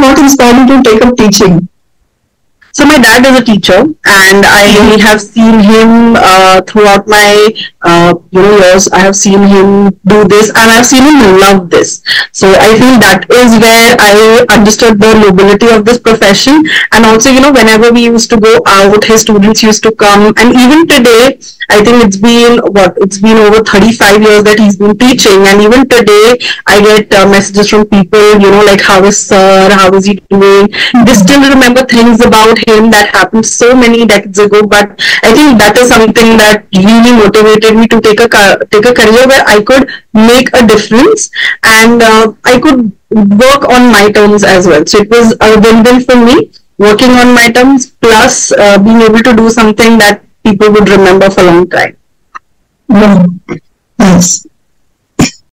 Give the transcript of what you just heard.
what inspired you to take up teaching? So my dad is a teacher, and I have seen him uh, throughout my uh, you know years. I have seen him do this, and I've seen him love this. So I think that is where I understood the nobility of this profession, and also you know whenever we used to go out, his students used to come, and even today I think it's been what it's been over 35 years that he's been teaching, and even today I get uh, messages from people, you know, like how is sir, how is he doing? They still remember things about him that happened so many decades ago. But I think that is something that really motivated me to take a take a career where I could make a difference and uh, I could work on my terms as well. So it was a win-win for me working on my terms plus uh, being able to do something that people would remember for a long time. Wow. Nice.